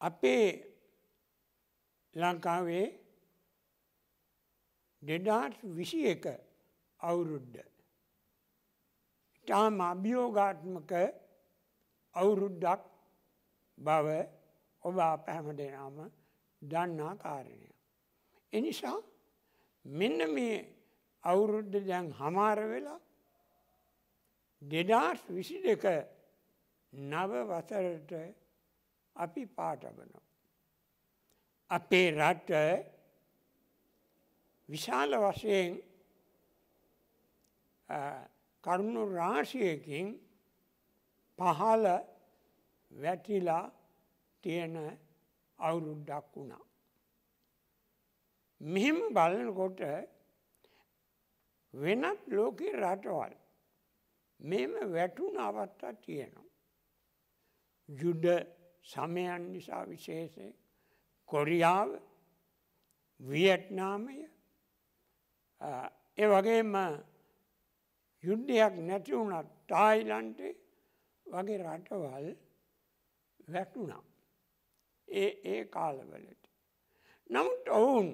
අපේ ලංකාවේ දෙඩාත් විසි එක අවුරුද්ධ. ටාම අභියෝගාත්මක අවුරුද්දක් බව ඔබ පැහැම දෙනාම දන්නා කාරණය. එනිසා මෙන්න මේ අවුරුද්ධ දැන් හමාර වෙලා දෙදස් විසි දෙක නව වසරට අපි පාටබනවා. අපේ රට විශාල වශයෙන් කරුණු රාශියකින් පහල වැටිලා තියෙන අවුරුද්දක් වුණා. මෙහෙම බලනකොට වෙනත් ලෝක රටවල් මෙම වැටුන අවස්ථා තියෙනවා. යුද්ධ සමයන් නිසා විශේෂය කොරියාව වියට්නාමය ඒ වගේම යුද්ධයක් නැති වුණත් තායිලන්ටේ වගේ රටවල් වැටුණා. ඒ ඒ කාලවලට. නමුත් ඔවුන්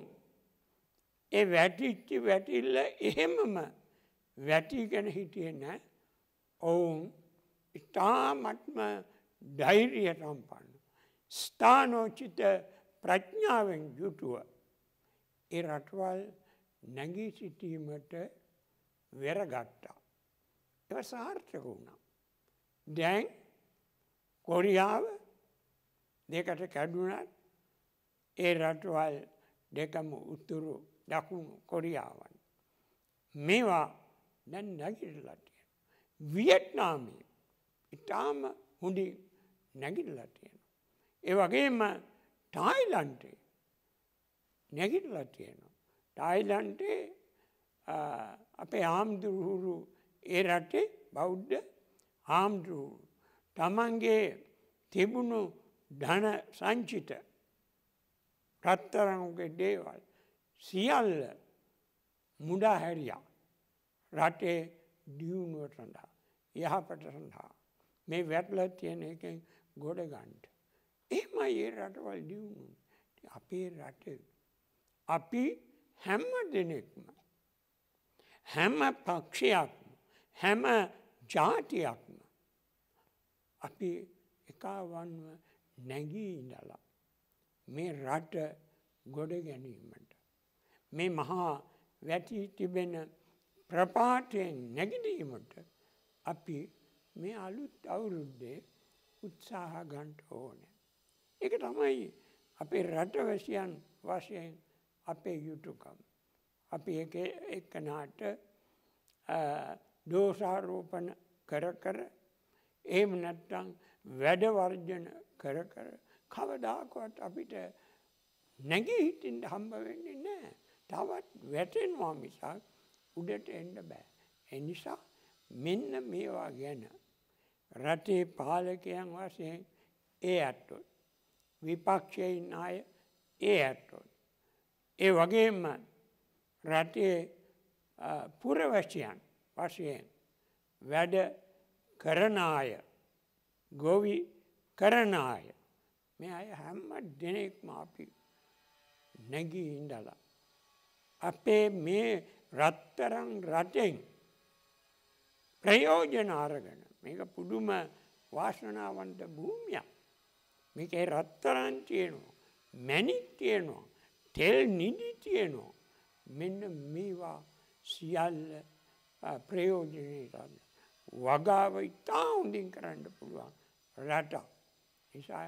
ඒ වැටිච්චි වැටිල්ල එහෙමම වැටිගෙන හිටිය නෑ ඔවුන් ඉතාමත්ම ධෛරිය සම්පන්න. ස්ථානෝචිත ප්‍රඥාවෙන් යුතුව ඒ රටවල් නැගී සිටීමට වෙරගත්තා. එව සාර්ථක වුණා. දැන් කොරියාව දෙකට කැඩුනත් ඒ රටවල් දෙකම උතුරු දකුණු කොරියාවන්. මේවා දැන් නැගිටලා තියෙන. වියට්නාමය ඉතාම හොඳින් නැගිටලා තියෙනවා. ඒ වගේම ටායිලන්ටේ නැගිටලා තියෙනවා. ටායිලන්ටේ අපේ ආම්දුරුහුරු ඒ රටේ බෞද්ධ ආම්දුරුහුරු තමන්ගේ තිබුණු ධන සංචිත රත්තරංගේ දේවල් සියල්ල මුඩා හැරියා රටේ දියුණුව සඳහා යහපට සඳහා මේ වැටල තියෙන එකෙන් ගොඩ ගන්ට. එම ඒ රටවල් දියුණු අපේ රට අපි හැම්ම දෙනෙක්ම හැම පක්ෂයක්ම හැම ජාතියක්ම අපි එකාවන්ව නැගී ඉඳලා මේ රට ගොඩ ගැනීමට මේ මහා වැටි තිබෙන ප්‍රපාටයෙන් නැගිටීමට අපි මේ අලුත් අවුරුද්දේ උත්සාහ ගන්ට ඕන. එක තමයි අපේ රටවැසියන් වශයෙන් අපේ යුතුකම්. අපි එකනාට දෝසාරෝපන කර කර ඒම නැත්තං වැඩවර්ජන කර කර කවදාකොත් අපිට නැගී හිටින්ට හම්බ වෙන්නේ නෑ. තවත් වැටෙන්වා මිසක් උඩට එන්න බෑ. එනිසා මෙන්න මේවා ගැන රටේ පාලකයන් වශයෙන් ඒ ඇත්තොත්. විපක්ෂයින් අය ඒ ඇත්තොත්. ඒ වගේම රටේ පුරවැසියන් වශයෙන් වැඩ කරනාය ගොවි කරනාය මේ අය හැම්ම දෙනෙක්ම අපි නැගී ඉඳලා. අපේ මේ රත්තරං රටෙන් ප්‍රයෝජන අරගෙන මේක පුදුම වාශනාවන්ත භූමියක් මේක රත්තරන් තියෙනවා මැනික් තියෙනවා තෙල් නිදි තියෙනවා මෙන්න මේවා සියල්ල ප්‍රයෝජනය කරන්න වගාව ඉතා හොඳින් කරන්න පුළුවන් රට නිසා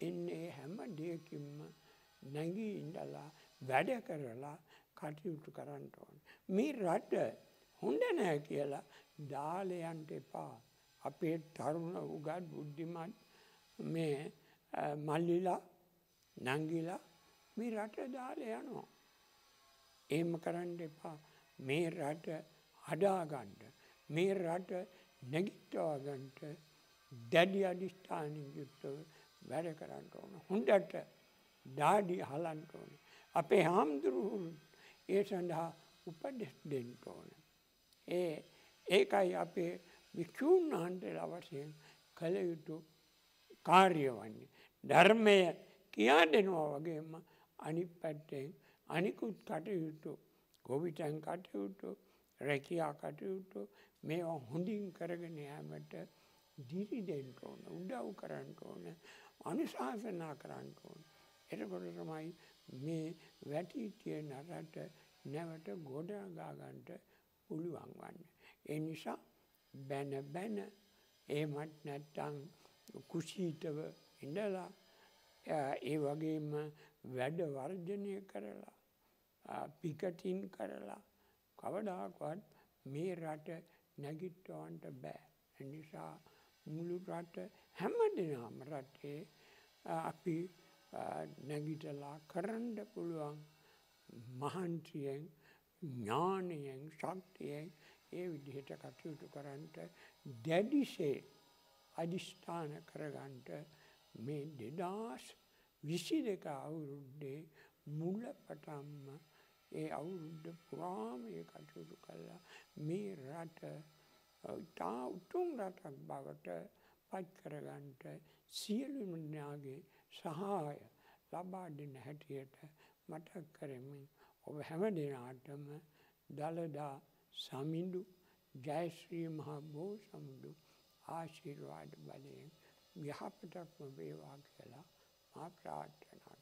එන්නේ හැම දෙයකින්ම නැගී ඉඳලා වැඩ කරලා කටයුතු කරන්න ඕන. මේ රට හොඳ නෑ කියලා දාලයන්ට එපා. අපේ තරුණ උගත් බුද්ධිමත් මේ මල්ලිලා නංගිලා මේ රට දාල යනවා. ඒම කරන්න එපා මේ රට හදාගණ්ඩ මේ රට නැගිටවාගන්ට දැඩි අධිෂ්ඨානින් යුක්තව වැඩ කරන්න ඕන. හොඳට දාඩි හලන්ට ඕන. අපේ හාමුදුරුහුන් ඒ සඳහා උපදෙස් දෙන්ට ඕන. ඒ ඒකයි අපේ වික්ෂූන් වහන්සේලා වශයෙන් කළ යුතු කාර්ය වන්නේ. ධර්මය කියා දෙනවා වගේම අනිත් පැත්තෙන් අනිකුත් කටයුතු ගොවිතැන් කටයුතු රැකියා කටයුතු මේවා හොඳින් කරගෙන යාමට දිරි දෙන්න ඕන උදව් කරන්න ඕන අනුශාසනා කරන්න ඕන එතකොට තමයි මේ වැටි තියෙන රට නැවත ගොඩනගා ගන්නට පුළුවන් වන්නේ. ඒ නිසා බැන බැන එහෙමත් නැත්තම් කුසීතව ඉඳලා ඒ වගේම වැඩ වර්ජනය කරලා පිකටින් කරලා කවදාකවත් මේ රට නැගිට්ටවන්ට බෑ. එනිසා මුළු රට හැම දෙනාම රටේ අපි නැගිටලා කරන්න පුළුවන් මහන්සියෙන් ඥානයෙන් ශක්තියෙන් ඒ විදිහට කටයුතු කරන්නට දැඩිසේ අධිෂ්ඨාන කරගන්නට මේ දෙදාස් විසි දෙක අවුරුද්දේ මුල පටන්ම ඒ අවුරුද්ද පුරාම ඒ කටයුතු කළා. මේ රට ඉතා උතුම් රටක් බවට පත් කරගන්නට සියලුම දෙනාගේ සහාය ලබා දෙන හැටියට මතක් කරමින් ඔබ හැම දෙනාටම දළදා समिंदु। जय श्री महाभो समिंदु आशीर्वाद बने। यहाँ पर माँ प्रार्थना